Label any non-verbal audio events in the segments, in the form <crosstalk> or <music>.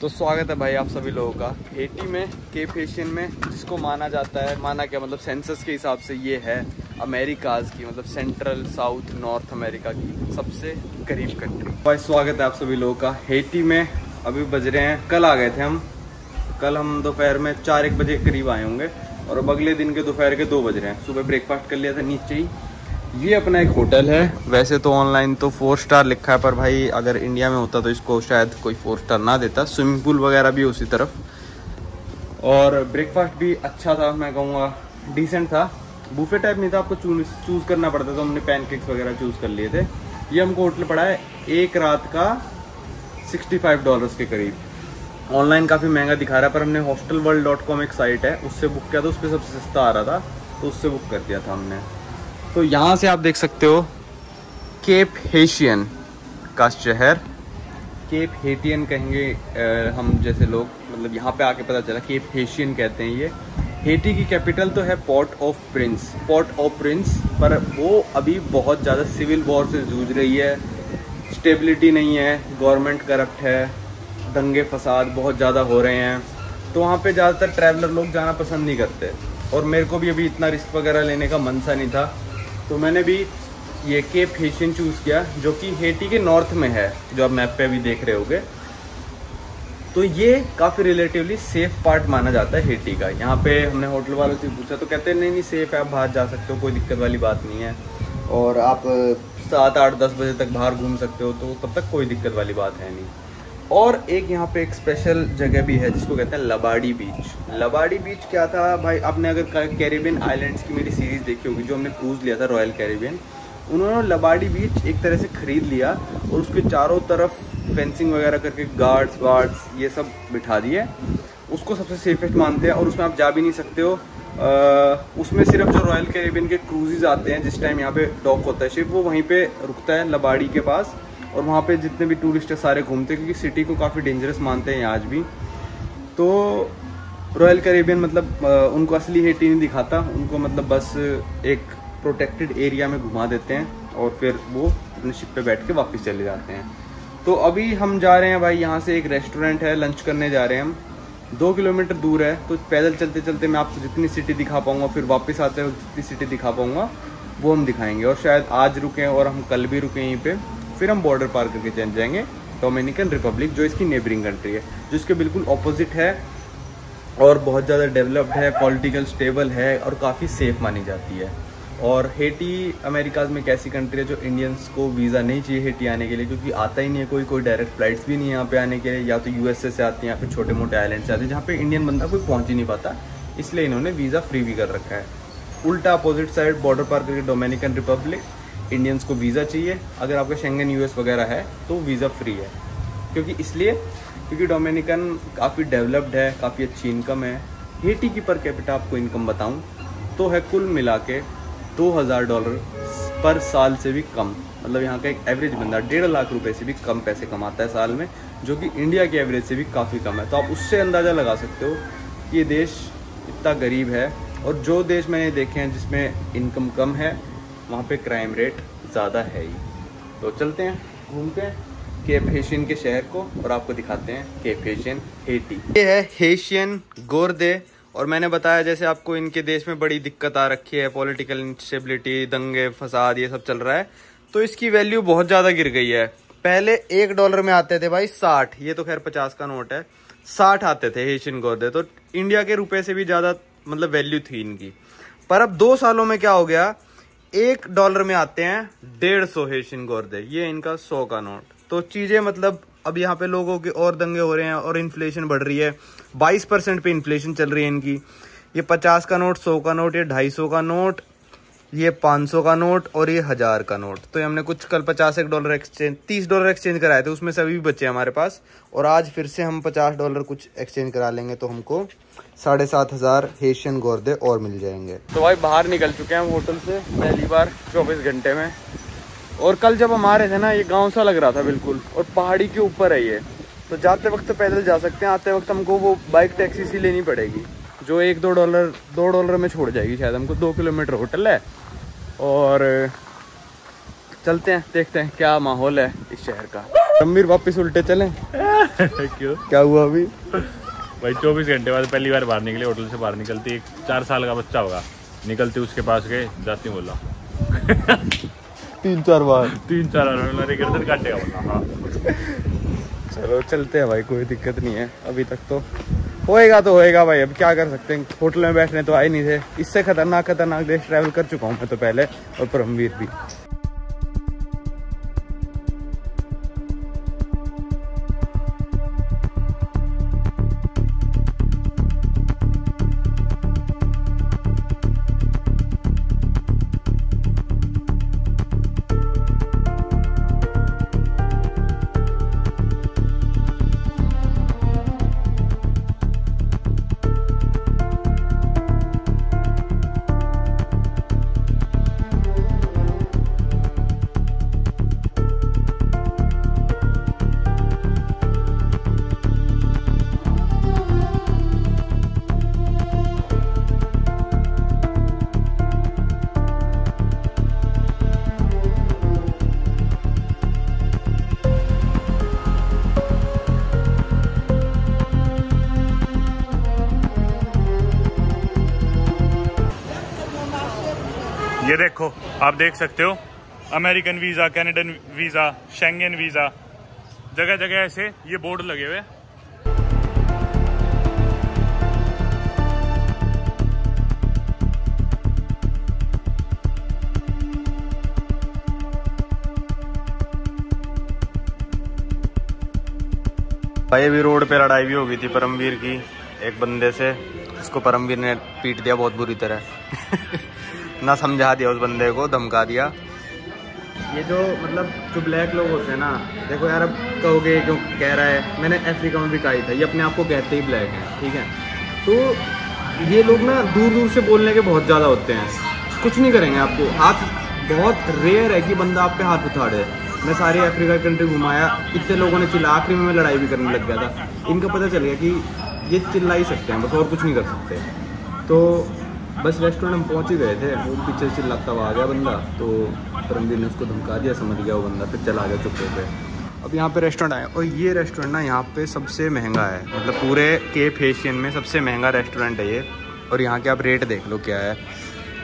तो स्वागत है भाई आप सभी लोगों का। हेटी में केप एशियन में, जिसको माना जाता है, माना क्या मतलब सेंसस के हिसाब से ये है अमेरिकाज की मतलब सेंट्रल साउथ नॉर्थ अमेरिका की सबसे करीब कंट्री भाई स्वागत है आप सभी लोगों का। हेटी में अभी बज रहे हैं, कल आ गए थे हम। कल हम दोपहर में चार एक बजे के करीब आए होंगे और अब अगले दिन के दोपहर के दो बज रहे हैं। सुबह ब्रेकफास्ट कर लिया था नीचे ही। ये अपना एक होटल है। वैसे तो ऑनलाइन तो फोर स्टार लिखा है, पर भाई अगर इंडिया में होता तो इसको शायद कोई फोर स्टार ना देता। स्विमिंग पूल वगैरह भी उसी तरफ़। और ब्रेकफास्ट भी अच्छा था, मैं कहूँगा। डिसेंट था। बूफे टाइप नहीं था, आपको चूज़ करना पड़ता था। हमने पैनकेक्स वगैरह चूज़ कर लिए थे। ये हमको होटल पड़ा है एक रात का 65 डॉलर्स के करीब। ऑनलाइन काफ़ी महँगा दिखा रहा है, पर हमने हॉस्टल वर्ल्ड डॉट कॉम एक साइट है। उससे बुक किया था उस पर सबसे सस्ता आ रहा था तो उससे बुक कर दिया था हमने। तो यहाँ से आप देख सकते हो केप हेशियन का शहर केप हेटियन कहेंगे आ, हम जैसे लोग मतलब यहाँ पे आके पता चला केप हेशियन कहते हैं ये। हेटी की कैपिटल तो है Port-au-Prince. Port-au-Prince पर वो अभी बहुत ज़्यादा सिविल वॉर से जूझ रही है। स्टेबिलिटी नहीं है गवर्नमेंट करप्ट है दंगे फसाद बहुत ज़्यादा हो रहे हैं। तो वहाँ पे ज़्यादातर ट्रैवलर लोग जाना पसंद नहीं करते। और मेरे को भी अभी इतना रिस्क वगैरह लेने का मन सा नहीं था। तो मैंने भी ये केप हेशियन चूज़ किया, जो कि हेटी के नॉर्थ में है, जो आप मैप पे अभी देख रहे होगे। तो ये काफ़ी रिलेटिवली सेफ़ पार्ट माना जाता है हेटी का। यहाँ पे हमने होटल वालों से पूछा तो कहते हैं, नहीं नहीं सेफ़ है, आप बाहर जा सकते हो, कोई दिक्कत वाली बात नहीं है। और आप सात आठ दस बजे तक बाहर घूम सकते हो तो तब तक कोई दिक्कत वाली बात है नहीं। और एक यहाँ पे एक स्पेशल जगह भी है जिसको कहते हैं लबाड़ी बीच लबाड़ी बीच क्या था? भाई आपने अगर कैरेबियन आइलैंड्स की मेरी सीरीज़ देखी होगी जो हमने क्रूज लिया था रॉयल कैरेबियन उन्होंने लबाड़ी बीच एक तरह से खरीद लिया और उसके चारों तरफ़ फेंसिंग वगैरह करके गार्ड्स वार्ड्स ये सब बिठा दिए। उसको सबसे सेफेस्ट मानते हैं और उसमें आप जा भी नहीं सकते हो। आ, उसमें सिर्फ़ जो रॉयल कैरेबियन के क्रूजेज आते हैं जिस टाइम यहाँ पे डॉक होता है शिप वो वहीं पे रुकता है लबाड़ी के पास। और वहाँ पे जितने भी टूरिस्ट है, सारे घूमते हैं, क्योंकि सिटी को काफ़ी डेंजरस मानते हैं आज भी। तो रॉयल कैरेबियन मतलब उनको असली हेटी नहीं दिखाता। उनको मतलब बस एक प्रोटेक्टेड एरिया में घुमा देते हैं और फिर वो अपने शिप पे बैठ के वापस चले जाते हैं। तो अभी हम जा रहे हैं भाई, यहाँ से एक रेस्टोरेंट है लंच करने जा रहे हैं हम। दो किलोमीटर दूर है तो पैदल चलते चलते मैं आपको जितनी सिटी दिखा पाऊँगा, फिर वापस आते हुए जितनी सिटी दिखा पाऊँगा, वो हम दिखाएँगे। और शायद आज रुकें और हम कल भी रुके यहीं पे। फिर हम बॉर्डर पार करके चल जाएँगे डोमिनिकन रिपब्लिक जो इसकी नेबरिंग कंट्री है, जो इसके बिल्कुल ऑपोजिट है और बहुत ज़्यादा डेवलप्ड है पॉलिटिकल स्टेबल है और काफ़ी सेफ़ मानी जाती है। और हेटी अमेरिकाज में एक ऐसी कंट्री है जो इंडियंस को वीज़ा नहीं चाहिए हेटी आने के लिए, क्योंकि आता ही नहीं है कोई कोई डायरेक्ट फ्लाइट्स भी नहीं है यहाँ पे आने के लिए। या तो यूएसए से आती हैं या फिर छोटे मोटे आइलैंड से आते हैं, जहाँ पे इंडियन बंदा कोई पहुँच ही नहीं पाता। इसलिए इन्होंने वीज़ा फ्री भी कर रखा है। उल्टा अपोजिट साइड बॉर्डर पार करके डोमिनिकन रिपब्लिक इंडियंस को वीज़ा चाहिए। अगर आपका शेंगन यूएस वगैरह है तो वीज़ा फ्री है। क्योंकि इसलिए, क्योंकि डोमिनिकन काफ़ी डेवलप्ड है, काफ़ी अच्छी इनकम है। हेटी की पर कैपिटा आपको इनकम बताऊँ तो है कुल मिला के दो हज़ार डॉलर पर साल से भी कम। मतलब यहाँ का एक एवरेज बंदा डेढ़ लाख रुपए से भी कम पैसे कमाता है साल में, जो कि इंडिया के एवरेज से भी काफ़ी कम है। तो आप उससे अंदाज़ा लगा सकते हो कि ये देश इतना गरीब है। और जो देश मैंने देखे हैं जिसमें इनकम कम है वहाँ पे क्राइम रेट ज़्यादा है ही। तो चलते हैं, घूमते हैं केप हेशियन के शहर को और आपको दिखाते हैं केप हेशियन हेटी ये है हेशियन गोरदे और मैंने बताया जैसे आपको इनके देश में बड़ी दिक्कत आ रखी है पॉलिटिकल इंस्टेबिलिटी दंगे, फसाद, ये सब चल रहा है। तो इसकी वैल्यू बहुत ज़्यादा गिर गई है। पहले एक डॉलर में आते थे भाई साठ, ये तो खैर पचास का नोट है। साठ आते थे हेशियन गोरदे तो इंडिया के रुपए से भी ज़्यादा मतलब वैल्यू थी इनकी। पर अब दो सालों में क्या हो गया? एक डॉलर में आते हैं डेढ़ सौ हेशियन गोरदे ये इनका सौ का नोट। तो चीज़ें मतलब अब यहाँ पे लोगों के और दंगे हो रहे हैं और इन्फ्लेशन बढ़ रही है। बाईस परसेंट पे इन्फ्लेशन चल रही है इनकी। ये पचास का नोट, सौ का नोट, ये ढाई सौ का नोट, ये पाँच सौ का नोट और ये हज़ार का नोट। तो हमने कुछ कल पचास एक डॉलर एक्सचेंज तीस डॉलर एक्सचेंज कराए थे, उसमें से अभी भी बचे हमारे पास। और आज फिर से हम पचास डॉलर कुछ एक्सचेंज करा लेंगे तो हमको साढ़े सात हज़ार हेशियन गोरदे और मिल जाएँगे। तो भाई बाहर निकल चुके हैं होटल से पहली बार चौबीस घंटे में। और कल जब हम आ रहे थे ना ये गाँव सा लग रहा था बिल्कुल और पहाड़ी के ऊपर है ये। तो जाते वक्त पैदल जा सकते हैं आते वक्त हमको वो बाइक टैक्सी सी लेनी पड़ेगी जो एक दो डॉलर दो डॉलर में छोड़ जाएगी शायद हमको दो किलोमीटर होटल है। और चलते हैं देखते हैं क्या माहौल है इस शहर का। गंभीर वापस उल्टे चले? क्यों <laughs> क्या हुआ अभी? भाई चौबीस घंटे बाद पहली बार बाहर निकले होटल से बाहर निकलती एक चार साल का बच्चा होगा। निकलती उसके पास गए जाती बोला। <laughs> तीन चार बार। तीन चार बार मेरे गर्दन काटेगा बोला हाँ। चलो चलते हैं भाई कोई दिक्कत नहीं है अभी तक तो। होएगा तो होएगा भाई अब क्या कर सकते हैं? होटल में बैठने तो आए नहीं थे। इससे खतरनाक खतरनाक देश ट्रैवल कर चुका हूँ मैं तो पहले और परमवीर भी। ये देखो, आप देख सकते हो। American visa Canadian visa, Schengen visa. जगह जगह ऐसे ये बोर्ड लगे हुए। भाई, अभी रोड पे लड़ाई भी हो गई थी परमवीर की, एक बंदे से। उसको परमवीर ने पीट दिया, बहुत बुरी तरह। <laughs> ना समझा दिया उस बंदे को, धमका दिया। ये जो मतलब जो ब्लैक लोग होते हैं ना, देखो यार, अब कहोगे क्यों कह रहा है? मैंने अफ्रीका में भी कहा था, ये अपने आप को कहते ही ब्लैक हैं, ठीक है? तो ये लोग ना दूर दूर से बोलने के बहुत ज़्यादा होते हैं। कुछ नहीं करेंगे आपको। हाथ बहुत रेयर है कि बंदा आप पे हाथ उठाड़े। मैं सारी अफ्रीका कंट्री घुमाया, इतने लोगों ने चिल्ला, आखिरी में मैं लड़ाई भी करने लग गया था। इनका पता चल गया कि ये चिल्ला ही सकते हैं, बस और कुछ नहीं कर सकते। तो बस रेस्टोरेंट हम पहुँच ही गए थे। वो पीछे से चिल्लाता हुआ आ गया बंदा तो परमवीर ने उसको धमका दिया समझ गया वो बंदा फिर चला गया चुप पे। अब यहाँ पे रेस्टोरेंट आए और ये रेस्टोरेंट ना यहाँ पे सबसे महँगा है। मतलब पूरे केप एशियन में सबसे महँगा रेस्टोरेंट है ये। और यहाँ के आप रेट देख लो क्या है।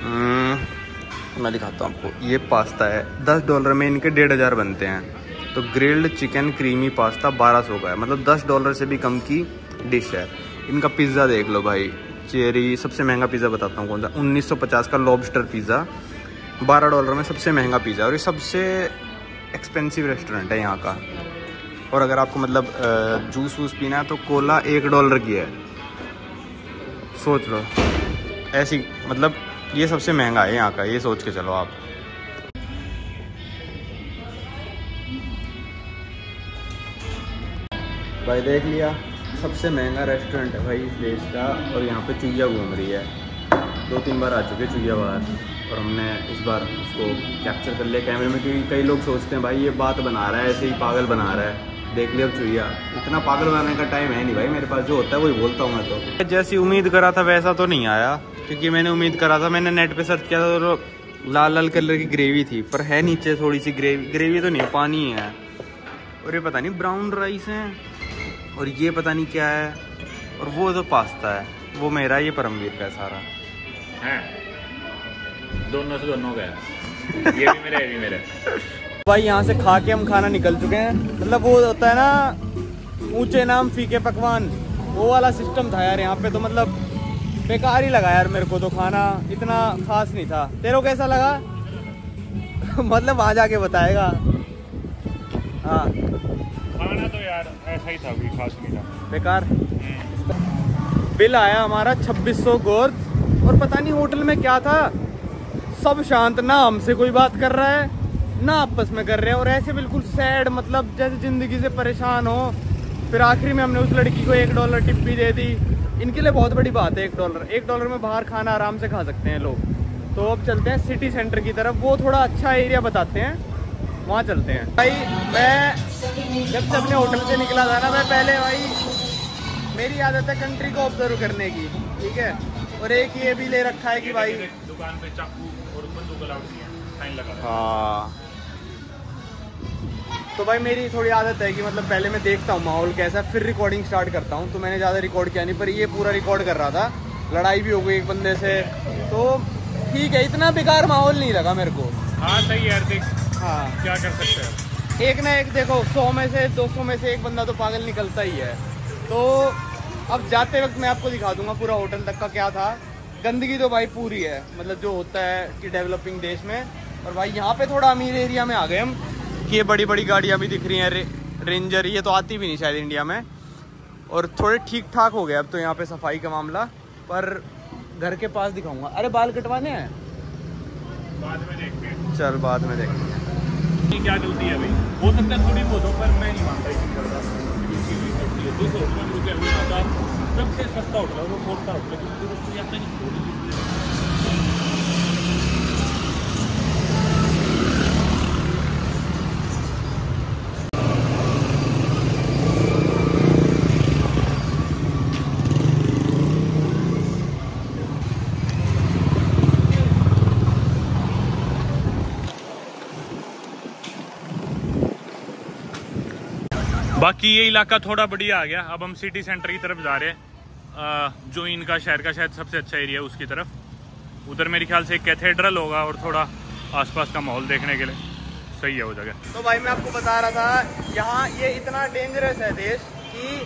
हम्म, मैं दिखाता हूँ आपको। ये पास्ता है। दस डॉलर में इनके डेढ़ हज़ार बनते हैं। तो ग्रिल्ड चिकन क्रीमी पास्ता बारह सौ का है। मतलब दस डॉलर से भी कम की डिश है। इनका पिज़्ज़ा देख लो भाई। चेरी, सबसे महँगा पिज़्ज़ा बताता हूँ कौन सा। 1950 का लॉबस्टर पिज़्ज़ा 12 डॉलर में सबसे महँगा पिज़्ज़ा और ये सबसे एक्सपेंसिव रेस्टोरेंट है यहाँ का। और अगर आपको मतलब जूस वूस पीना है तो कोला एक डॉलर की है। सोच लो। ऐसी मतलब ये सबसे महँगा है यहाँ का, ये सोच के चलो आप। भाई देख लिया। सबसे महँगा रेस्टोरेंट है भाई इस देश का और यहाँ पे चुईया घूम रही है। दो तीन बार आ चुके चुईया बाहर और हमने इस बार उसको कैप्चर कर लिया कैमरे में क्योंकि कई लोग सोचते हैं, भाई ये बात बना रहा है, ऐसे ही पागल बना रहा है। देख लिया अब चुईया इतना पागल बनाने का टाइम है नहीं भाई मेरे पास, जो होता है वही बोलता हूँ मैं तो। जैसी उम्मीद करा था वैसा तो नहीं आया, क्योंकि मैंने उम्मीद करा था, मैंने नेट पे सर्च किया था लाल लाल कलर की ग्रेवी थी, पर है नीचे थोड़ी सी ग्रेवी ग्रेवी तो नहीं, पानी है। और ये पता नहीं ब्राउन राइस है। और ये पता नहीं क्या है और वो तो पास्ता है वो मेरा ये परमवीर का है सारा। हैं? दोनों से दोनों का है। ये भी मेरा ये भी मेरा। भाई यहाँ से खा के हम खाना निकल चुके हैं। मतलब वो होता है ना ऊँचे नाम फीके पकवान। वो वाला सिस्टम था यार यहाँ पे तो मतलब बेकार ही लगा यार मेरे को तो खाना। इतना खास नहीं था। तेरे को कैसा लगा? <laughs> मतलब वहाँ जाके बताएगा। हाँ। यार ऐसा ही था कोई खास नहीं था। बेकार। बिल आया हमारा 2600 गोर्द और पता नहीं होटल में क्या था। सब शांत ना हमसे कोई बात कर रहा है ना आपस में कर रहे हैं और ऐसे बिल्कुल सैड मतलब जैसे ज़िंदगी से परेशान हो फिर आखिरी में हमने उस लड़की को एक डॉलर टिप भी दे दी। इनके लिए बहुत बड़ी बात है एक डॉलर एक डॉलर में बाहर खाना आराम से खा सकते हैं लोग। तो अब चलते हैं सिटी सेंटर की तरफ़ वो थोड़ा अच्छा एरिया बताते हैं। वहाँ चलते हैं। भाई मैं जब से अपने होटल से निकला था ना मैं पहले भाई मेरी आदत है कंट्री को ऑब्ज़र्व करने की ठीक है? और एक ये भी ले रखा है कि भाई दुकान पे चाकू और बंदूक अलाउड नहीं है साइन लगा हाँ। तो भाई मेरी थोड़ी आदत है कि मतलब पहले मैं देखता हूँ माहौल कैसा है फिर रिकॉर्डिंग स्टार्ट करता हूँ। तो मैंने ज़्यादा रिकॉर्ड किया नहीं पर ये पूरा रिकॉर्ड कर रहा था। लड़ाई भी हो गई एक बंदे से। तो ठीक है इतना बेकार माहौल नहीं लगा मेरे को। हाँ सही है यार देख। हाँ। क्या कर सकते हैं? एक ना एक देखो सौ में से दो सौ में से एक बंदा तो पागल निकलता ही है। तो अब जाते वक्त मैं आपको दिखा दूँगा पूरा होटल तक का क्या था। गंदगी तो भाई पूरी है मतलब जो होता है कि डेवलपिंग देश में। और भाई यहाँ पे थोड़ा अमीर एरिया में आ गए हम कि ये बड़ी बड़ी गाड़ियाँ भी दिख रही हैं रे, रेंजर ये तो आती भी नहीं शायद इंडिया में। और थोड़े ठीक ठाक हो गए अब तो यहाँ पे सफ़ाई का मामला। पर घर के पास दिखाऊँगा। अरे बाल कटवाने हैं? बाद में देखते हैं। चल बाद में देखेंगे ये क्या गलती है भाई? हो सकता है थोड़ी बहुत हो, पर मैं नहीं मानता इसी दो जिस होटल में हुए सबसे सस्ता होटल है, वो फोर स्टार होटल है, क्योंकि उसको यात्रा नहीं छोड़ी बाकी ये इलाका थोड़ा बढ़िया आ गया। अब हम सिटी सेंटर की तरफ़ जा रहे हैं। जो इनका शहर का शायद सबसे अच्छा एरिया है उसकी तरफ़। उधर मेरे ख्याल से कैथेड्रल होगा और थोड़ा आसपास का माहौल देखने के लिए। सही है वो जगह। तो भाई मैं आपको बता रहा था, यहाँ ये इतना डेंजरस है देश कि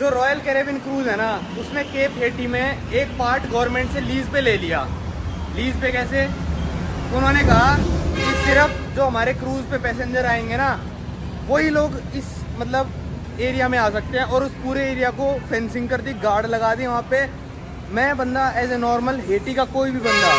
जो रॉयल कैरेबियन क्रूज है ना, उसने केप हेटी में एक पार्ट गवर्नमेंट से लीज पे ले लिया। लीज पे कैसे? उन्होंने कहा कि सिर्फ़ जो हमारे क्रूज पे पैसेंजर आएँगे ना, वही लोग इस मतलब एरिया में आ सकते हैं और उस पूरे एरिया को फेंसिंग कर दी गार्ड लगा दी वहाँ पे। मैं बंदा एज ए नॉर्मल हेटी का कोई भी बंदा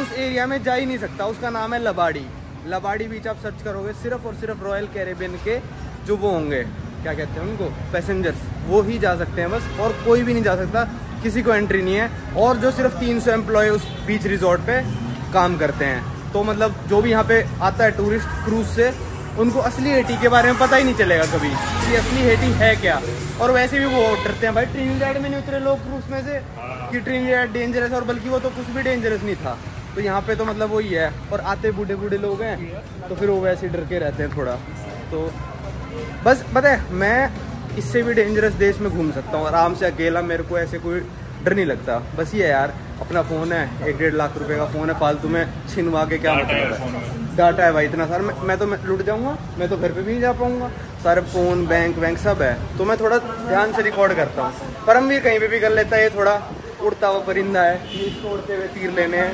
उस एरिया में जा ही नहीं सकता। उसका नाम है लबाड़ी। लबाड़ी बीच आप सर्च करोगे, सिर्फ़ और सिर्फ़ रॉयल कैरेबियन के जो वो होंगे, क्या कहते हैं उनको पैसेंजर्स वो ही जा सकते हैं बस, और कोई भी नहीं जा सकता। किसी को एंट्री नहीं है, और जो सिर्फ़ 300 एम्प्लॉय उस बीच रिजॉर्ट पे काम करते हैं। तो मतलब जो भी यहाँ पे आता है टूरिस्ट क्रूज से उनको असली हेटी के बारे में पता ही नहीं चलेगा कभी कि असली हेटी है क्या। और वैसे भी वो डरते हैं भाई। ट्रिनिडेड में नहीं उतरे लोग क्रूज में से कि ट्रिनिडेड डेंजरस और बल्कि वो तो कुछ भी डेंजरस नहीं था। तो यहाँ पे तो मतलब वही है। और आते बूढ़े बूढ़े लोग हैं तो फिर वो वैसे डर के रहते हैं थोड़ा। तो बस, पता है, मैं इससे भी डेंजरस देश में घूम सकता हूँ। आराम से अकेला मेरे को ऐसे कोई डर नहीं लगता। बस ये यार अपना फ़ोन है एक डेढ़ लाख रुपए का फ़ोन है फालतू में छिनवा के क्या डाटा है मतलब है? डाटा है भाई इतना सारा। मैं, मैं तो मैं लुट जाऊँगा मैं तो घर पे भी नहीं जा पाऊँगा। सारे फ़ोन बैंक बैंक सब है। तो मैं थोड़ा ध्यान से रिकॉर्ड करता हूँ। पर हम भी कहीं पे भी कर लेता है ये थोड़ा उड़ता हुआ परिंदा है। इसको उड़ते हुए तीर लेने हैं।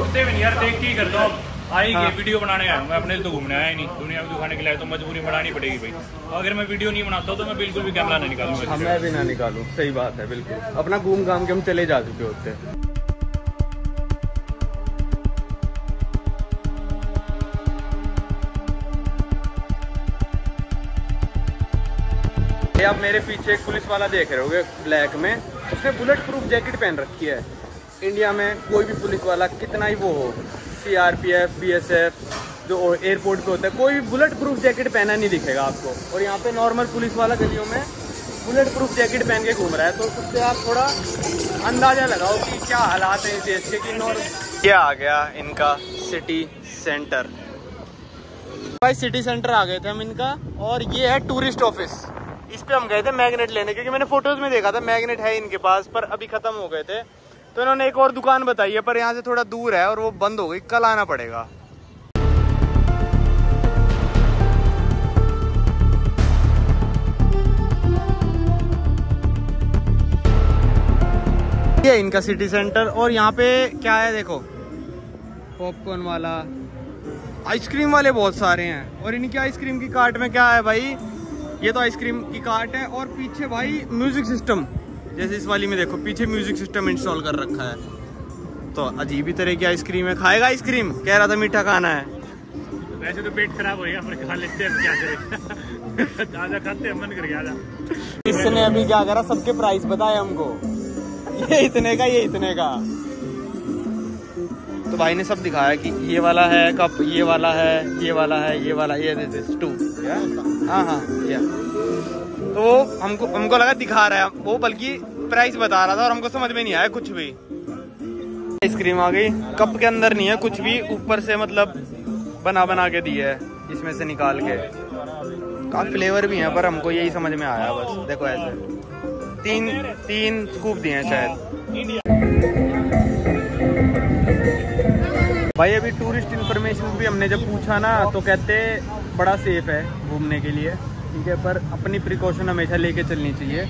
उड़ते भी नहीं यार देख के ही करता हूँ। आएगी हाँ। वीडियो बनाने आया हूँ। मैं अपने तो घूमने आया नहीं। दुनिया में दिखाने के लिए तो मजबूरी बनानी पड़ेगी भाई। अगर मैं वीडियो नहीं बनाता तो मैं बिल्कुल भी कैमरा नहीं निकालूँगा। हाँ मैं भी ना निकालूं। सही बात है बिल्कुल। अपना घूम घाम के हम चले जा चुके होते। हैं ये आप मेरे पीछे एक पुलिस वाला देख रहे होगे ब्लैक में। उसने बुलेट प्रूफ जैकेट पहन रखी है। इंडिया में कोई भी पुलिस वाला कितना ही वो हो। C R P F B S F जो एयरपोर्ट पे होता है कोई भी बुलेट प्रूफ जैकेट पहना नहीं दिखेगा आपको। और यहाँ पे नॉर्मल पुलिस वाला गलियों में बुलेट प्रूफ जैकेट पहन के घूम रहा है तो उससे आप थोड़ा अंदाज़ा लगाओ कि क्या हालात है इस देश के कि नॉर्मल क्या आ गया इनका सिटी सेंटर भाई सिटी सेंटर आ गए थे हम इनका और ये है टूरिस्ट ऑफ़िस इस पे हम गए थे मैग्नेट लेने क्योंकि मैंने फ़ोटोज़ में देखा था मैग्नेट है इनके पास पर अभी खत्म हो गए थे। तो इन्होंने एक और दुकान बताई है, पर यहाँ से थोड़ा दूर है और वो बंद हो गई। कल आना पड़ेगा। ये इनका सिटी सेंटर और यहाँ पे क्या है देखो? पॉपकॉर्न वाला। आइसक्रीम वाले बहुत सारे हैं। और इनकी आइसक्रीम की कार्ट में क्या है भाई? ये तो आइसक्रीम की कार्ट है और पीछे भाई म्यूज़िक सिस्टम जैसे इस वाली में देखो पीछे म्यूज़िक सिस्टम इंस्टॉल कर रखा है। तो अजीब ही तरह की आइसक्रीम है। खाएगा आइसक्रीम कह रहा था मीठा खाना है। वैसे तो पेट खराब होएगा पर खा लेते हैं क्या करें। <laughs> आजा खाते हैं मन कर गया इसने अभी क्या करा? सबके प्राइस बताए हमको। ये इतने का ये इतने का। तो भाई ने सब दिखाया कि ये वाला है कप ये वाला है ये वाला है ये वाला ये दिस टू हाँ हाँ या तो हमको हमको लगा दिखा रहा है। वो बल्कि प्राइस बता रहा था और हमको समझ में नहीं आया कुछ भी। आइसक्रीम आ गई। कप के अंदर नहीं है, कुछ भी ऊपर से मतलब बना बना के दी है। इसमें से निकाल के। काफ़ी फ्लेवर भी हैं, पर हमको यही समझ में आया बस। देखो ऐसे। तीन तीन स्कूप दिए हैं शायद। भाई, अभी टूरिस्ट इन्फॉर्मेशन भी हमने जब पूछा ना तो कहते बड़ा सेफ़ है घूमने के लिए। ठीक है पर अपनी प्रिकॉशन हमेशा लेके चलनी चाहिए।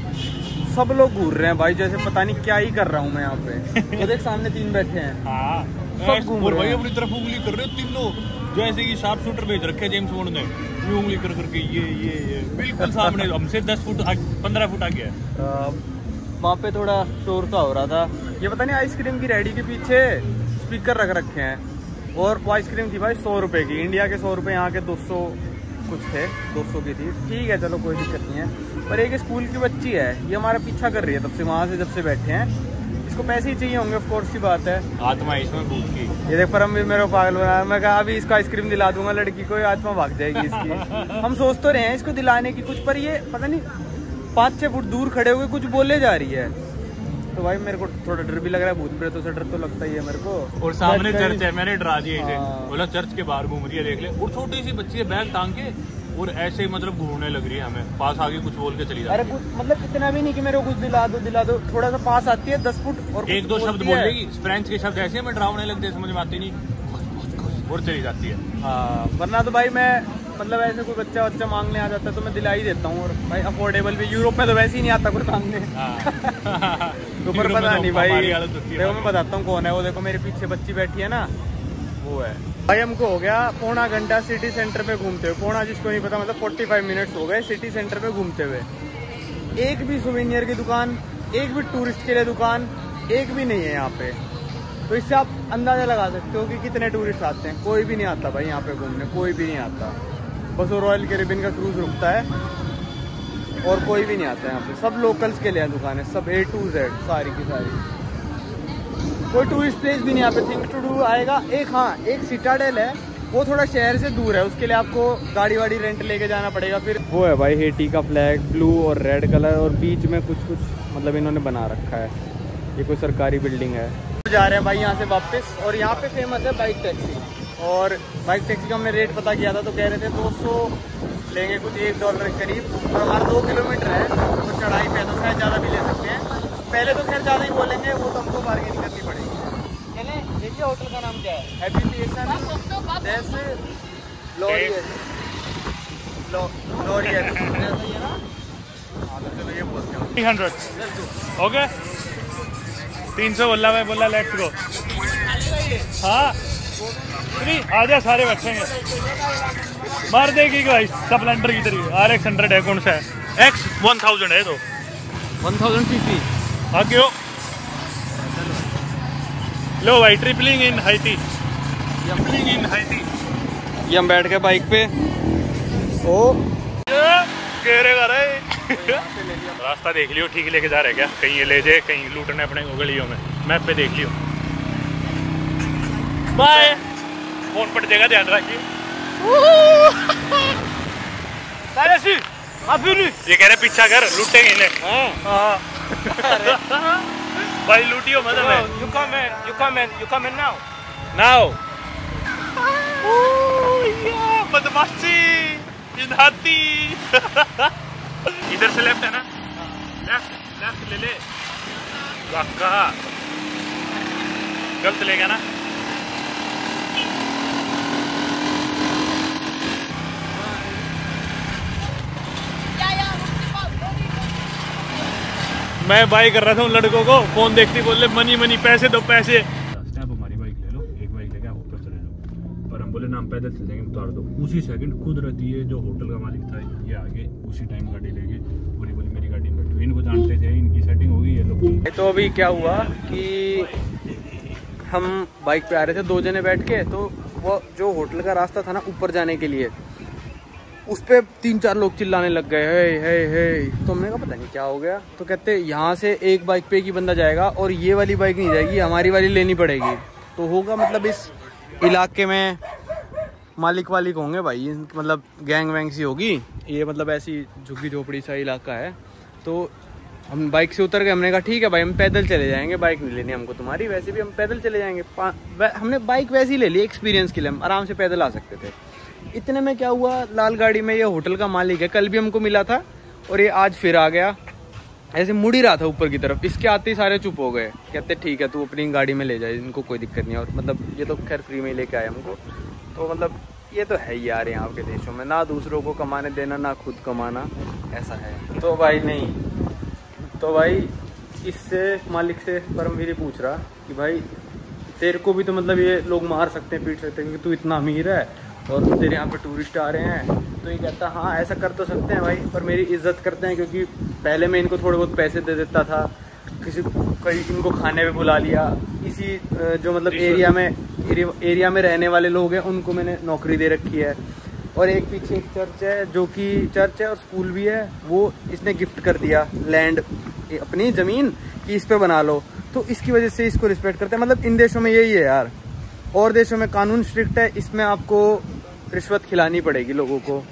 सब लोग घूर रहे हैं भाई जैसे पता नहीं क्या ही कर रहा हूँ मैं यहाँ पे। <laughs> तो देख सामने तीन बैठे हैं। हाँ सब घूम रहे हैं। अपनी तरफ़ उंगली कर रहे हो तीनों जो ऐसे कि शार्प शूटर भेज रखे जेम्स बॉन्ड ने। उंगली कर करके ये ये ये बिल्कुल सामने <laughs> हमसे दस फुट पंद्रह फुट आगे है। वहाँ पे थोड़ा शोर सा हो रहा था। ये पता नहीं आइसक्रीम की रेडी के पीछे स्पीकर रख रखे हैं। और वो आइसक्रीम थी भाई सौ रुपए की। इंडिया के सौ रुपए यहाँ के दो सौ। कुछ थे दो सौ की थी। ठीक है चलो कोई दिक्कत नहीं है। पर एक स्कूल की बच्ची है ये हमारा पीछा कर रही है तब से वहाँ से जब से बैठे हैं। इसको पैसे ही चाहिए होंगे ऑफ़ कोर्स की बात है। आत्मा इसमें भूत की। ये देख परम भी मेरे को पागल बनाया मैं कहा अभी इसको आइसक्रीम दिला दूँगा लड़की को आत्मा भाग जाएगी इसकी। <laughs> हम सोच तो रहे हैं इसको दिलाने की कुछ पर ये पता नहीं पाँच छह फुट दूर खड़े हुए कुछ बोले जा रही है। तो भाई मेरे को थोड़ा डर भी लग रहा है भूत प्रेतों से डर तो लगता ही है मेरे को। और सामने चर्च है मैंने डरा दिया इसे हाँ। बोला चर्च के बाहर घूम रही है देख ले। और छोटी सी बच्ची है बैग टांग के और ऐसे ही मतलब घूमने लग रही है हमें। पास आगे कुछ बोल के चली अरे जाती कुछ मतलब इतना भी नहीं कि मेरे को कुछ दिला दो दिला दो। थोड़ा सा पास आती है दस फुट और एक दो शब्द है। बोलेगी फ्रेंच के शब्द ऐसे में डरावने लगते समझ में आती नहीं। और चली जाती है। हाँ वरना तो भाई मैं मतलब ऐसे कोई बच्चा बच्चा मांगने आ जाता है तो मैं दिला ही देता हूँ और भाई अफोर्डेबल भी यूरोप में तो वैसे ही नहीं आता कोई मांगने। हाँ। <laughs> तो पर पता तो नहीं भाई। देखो मैं बताता हूँ कौन है वो देखो मेरे पीछे बच्ची बैठी है ना। वो है। भाई हमको हो गया पौना घंटा सिटी सेंटर में घूमते हुए। पौना जिसको नहीं पता मतलब 45 मिनट्स हो गए सिटी सेंटर में घूमते हुए। एक भी सुवेनियर की दुकान एक भी टूरिस्ट के लिए दुकान एक भी नहीं है यहाँ पे। तो इससे आप अंदाज़ा लगा सकते हो कि कितने टूरिस्ट आते हैं। कोई भी नहीं आता भाई यहाँ पे घूमने कोई भी नहीं आता। बस वो रॉयल कैरिबियन का क्रूज रुकता है और कोई भी नहीं आता यहाँ पे। सब लोकल्स के लिए है दुकानें सब ए टू जेड सारी की सारी। कोई टूरिस्ट प्लेस भी नहीं यहाँ पे। थिंक टू डू आएगा। एक हाँ एक सिटाडेल है। वो थोड़ा शहर से दूर है। उसके लिए आपको गाड़ी वाड़ी रेंट लेके जाना पड़ेगा। फिर वो है भाई हेटी का फ्लैग ब्लू और रेड कलर और बीच में कुछ कुछ मतलब इन्होंने बना रखा है। ये कोई सरकारी बिल्डिंग है। जा रहे हैं भाई यहाँ से वापस। और यहाँ पे फ़ेमस है बाइक टैक्सी और बाइक टैक्सी का हमने रेट पता किया था तो कह रहे थे 200 लेंगे कुछ एक डॉलर के करीब। और हमारा दो किलोमीटर है तो चढ़ाई पे है तो शायद ज़्यादा भी ले सकते हैं। पहले तो खैर ज़्यादा ही बोलेंगे वो तो हमको बार्गेनिंग करनी पड़ेगी। चले देखिए होटल का नाम क्या है। है <laughs> हाँ तो चलो ये बोलते हैं। ओके तीन सौ बोला मैं बोला लेट्स गो हाँ। थ्री आ जा सारे बैठेंगे मार देगी भाई स्प्लेंडर की तरीके आर एक्स हंड्रेड है कौन सा है? एक्स वन थाउज़ेंड है तो। वन थाउज़ेंड सी सी आगे हो। लो भाई tripling in Haiti tripling in Haiti ये हम बैठ गए बाइक पे। ओ। घेरेगा रे रास्ता देख लियो ठीक लेके जा रहे क्या? कहीं ये ले जाए कहीं लूटने अपने गलियों में। मैप पे देख लियो। बाय फ़ोन पट जाएगा ध्यान रखिए ये कह रहे पीछा कर लूटेंगे इन्हें। हाँ। भाई लूटियो मज़ा में You come in, you come in, you come in now. Now बदमाशी इन हाथी इधर से लेफ़्ट है ना? लेफ़्ट लेफ़्ट ले ले। गलत ले गया ना? मैं बाई कर रहा था उन लड़कों को। फ़ोन देखती बोले मनी मनी पैसे दो पैसे. स्टेप हमारी बाइक ले लो एक बाइक लेके आप ऊपर चले जाओ। पर हम बोले ना हम पैदल चल जाएँगे उतार दो। उसी सेकंड कुदरत ये जो होटल का मालिक था ये आगे उसी टाइम गाड़ी लेके बोली बोली मेरी गाड़ी में बैठो इनको जानते थे इनकी सेटिंग हो गई है। लोग तो अभी क्या हुआ कि हम बाइक पे आ रहे थे दो जने बैठ के तो वो जो होटल का रास्ता था ना ऊपर जाने के लिए उस पर तीन चार लोग चिल्लाने लग गए हे हे हे तो हमने कहा, पता नहीं क्या हो गया? तो कहते, यहाँ से एक बाइक पे ही बंदा जाएगा और ये वाली बाइक नहीं जाएगी, हमारी वाली लेनी पड़ेगी। तो होगा मतलब इस इलाके में मालिक वालिक होंगे भाई मतलब गैंग वैंग सी होगी। ये मतलब ऐसी झुग्गी झोपड़ी सा इलाका है। तो हम बाइक से उतर गए, हमने कहा, ठीक है भाई, हम पैदल चले जाएँगे, बाइक नहीं लेनी हमको तुम्हारी, वैसे भी हम पैदल चले जाएँगे। हमने बाइक वैसे ही ले ली, एक्सपीरियंस के लिए, हम आराम से पैदल आ सकते थे। इतने में क्या हुआ? लाल गाड़ी में ये होटल का मालिक है। कल भी हमको मिला था और ये आज फिर आ गया। ऐसे मुड़ ही रहा था ऊपर की तरफ़। इसके आते ही सारे चुप हो गए। कहते, ठीक है, तू अपनी गाड़ी में ले जाए इनको कोई दिक्कत नहीं और मतलब ये तो खैर फ्री में लेके आए हमको। तो मतलब ये तो है ही यार यहाँ के देशों में। ना दूसरों को कमाने देना, ना खुद कमाना। ऐसा है। तो भाई नहीं। तो भाई इससे मालिक से परमवीर पूछ रहा कि भाई, तेरे को भी तो मतलब ये लोग मार सकते हैं, पीट सकते हैं, क्योंकि तू इतना अमीर है। और तेरे यहाँ पे टूरिस्ट आ रहे हैं। तो ये कहता हाँ ऐसा कर तो सकते हैं भाई पर मेरी इज़्ज़त करते हैं क्योंकि पहले मैं इनको थोड़े बहुत पैसे दे देता था किसी कहीं इनको खाने पे बुला लिया। इसी जो मतलब एरिया में एरिया, में रहने वाले लोग हैं उनको मैंने नौकरी दे रखी है। और एक पीछे एक चर्च है जो कि चर्च है और स्कूल भी है वो इसने गिफ्ट कर दिया लैंड अपनी ज़मीन कि इस पे बना लो। तो इसकी वजह से इसको रिस्पेक्ट करते हैं। मतलब इन देशों में यही है यार। और देशों में कानून स्ट्रिक्ट है इसमें आपको रिश्वत खिलानी पड़ेगी लोगों को,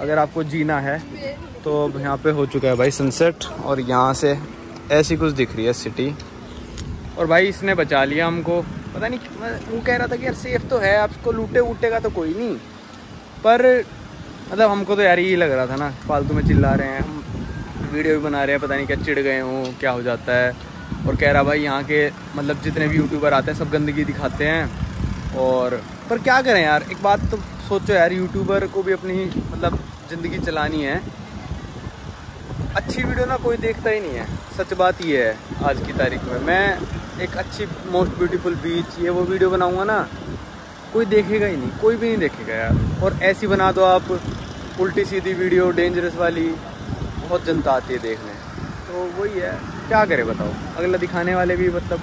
अगर आपको जीना है तो अब यहाँ पे हो चुका है भाई सनसेट और यहाँ से ऐसी कुछ दिख रही है सिटी और भाई इसने बचा लिया हमको। पता नहीं वो कह रहा था कि यार सेफ़ तो है, आपको लूटे वूटे का तो कोई नहीं। पर मतलब हमको तो यार यही लग रहा था ना, फालतू में चिल्ला रहे हैं, हम वीडियो भी बना रहे हैं, पता नहीं क्या चिड़ गए हों, क्या हो जाता है। और कह रहा भाई यहाँ के मतलब जितने भी यूट्यूबर आते हैं, सब गंदगी दिखाते हैं। और, पर क्या करें यार, एक बात तो सोचो यार यूट्यूबर को भी अपनी मतलब ज़िंदगी चलानी है। अच्छी वीडियो ना कोई देखता ही नहीं है। सच बात ये है आज की तारीख में। मैं एक अच्छी मोस्ट ब्यूटीफुल बीच ये वो वीडियो बनाऊँगा ना, कोई देखेगा ही नहीं, कोई भी नहीं देखेगा यार। और ऐसी बना दो आप उल्टी सीधी वीडियो डेंजरस वाली, बहुत जनता आती है देखने। तो वही है, क्या करे बताओ? अगला दिखाने वाले भी मतलब